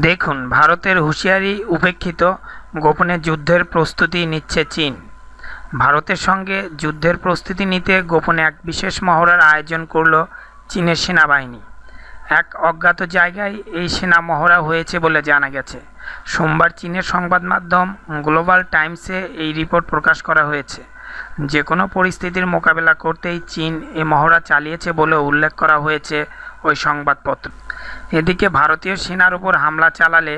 দেখুন, ভারতের হুঁশিয়ারি উপেক্ষিত, গোপনে যুদ্ধের প্রস্তুতি নিচ্ছে চীন। ভারতের সঙ্গে যুদ্ধের প্রস্তুতি নিতে গোপনে এক বিশেষ মহড়ার আয়োজন করল চীনের সেনাবাহিনী। এক অজ্ঞাত জায়গায় এই সেনা মহড়া হয়েছে বলে জানা গেছে। সোমবার চীনের সংবাদ মাধ্যম গ্লোবাল টাইমসে এই রিপোর্ট প্রকাশ করা হয়েছে। যে কোনো পরিস্থিতির মোকাবেলা করতেই চীন এ মহড়া চালিয়েছে বলে উল্লেখ করা হয়েছে ওই সংবাদপত্র। এদিকে ভারতীয় সেনার উপর হামলা চালালে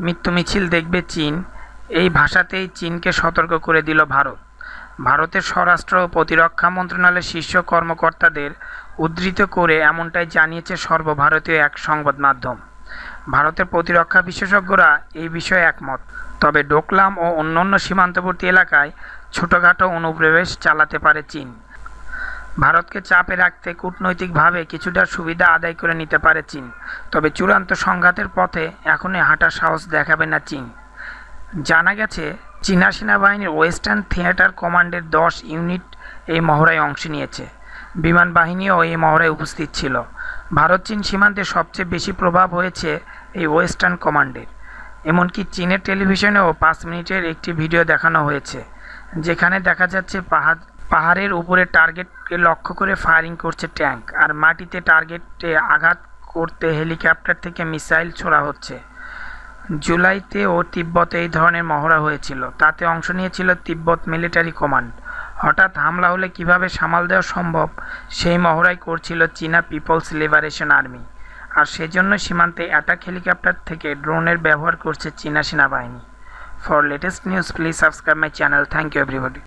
মৃত্যু মিছিল দেখবে চীন। এই ভাষাতেই চীনকে সতর্ক করে দিল ভারত। ভারতের স্বরাষ্ট্র ও প্রতিরক্ষা মন্ত্রণালয়ের শীর্ষ কর্মকর্তাদের উদ্ধৃত করে এমনটাই জানিয়েছে সর্বভারতীয় এক সংবাদ মাধ্যম। ভারতের প্রতিরক্ষা বিশেষজ্ঞরা এই বিষয়ে একমত। তবে ডোকলাম ও অন্যান্য সীমান্তবর্তী এলাকায় ছোটোখাটো অনুপ্রবেশ চালাতে পারে চীন। ভারতকে চাপে রাখতে কূটনৈতিকভাবে কিছুটা সুবিধা আদায় করে নিতে পারে চীন, তবে চূড়ান্ত সংঘাতের পথে এখনই হাঁটার সাহস দেখাবে না চীন। জানা গেছে, চীনা সেনাবাহিনীর ওয়েস্টার্ন থিয়েটার কমান্ডের দশ ইউনিট এই মহড়ায় অংশ নিয়েছে। বিমান বাহিনীও এই মহড়ায় উপস্থিত ছিল। ভারত চীন সীমান্তে সবচেয়ে বেশি প্রভাব হয়েছে এই ওয়েস্টার্ন কমান্ডের। এমনকি চীনের টেলিভিশনেও পাঁচ মিনিটের একটি ভিডিও দেখানো হয়েছে, যেখানে দেখা যাচ্ছে পাহাড়, পাহাড়ের উপরে টার্গেটকে লক্ষ্য করে ফায়ারিং করছে ট্যাঙ্ক আর মাটিতে টার্গেটে আঘাত করতে হেলিকপ্টার থেকে মিসাইল ছোড়া হচ্ছে। জুলাইতে ও তিব্বতে এই ধরনের মহড়া হয়েছিল, তাতে অংশ নিয়েছিল তিব্বত মিলিটারি কমান্ড। হঠাৎ হামলা হলে কীভাবে সামাল দেওয়া সম্ভব, সেই মহড়াই করছিল চীনা পিপলস লিবারেশন আর্মি। আর সেজন্য সীমান্তে অ্যাটাক হেলিকপ্টার থেকে ড্রোনের ব্যবহার করছে চীনা সেনাবাহিনী। For latest news please subscribe my channel thank you everybody